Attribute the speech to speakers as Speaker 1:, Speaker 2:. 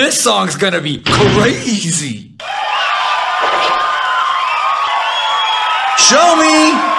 Speaker 1: This song's gonna be crazy.
Speaker 2: Show me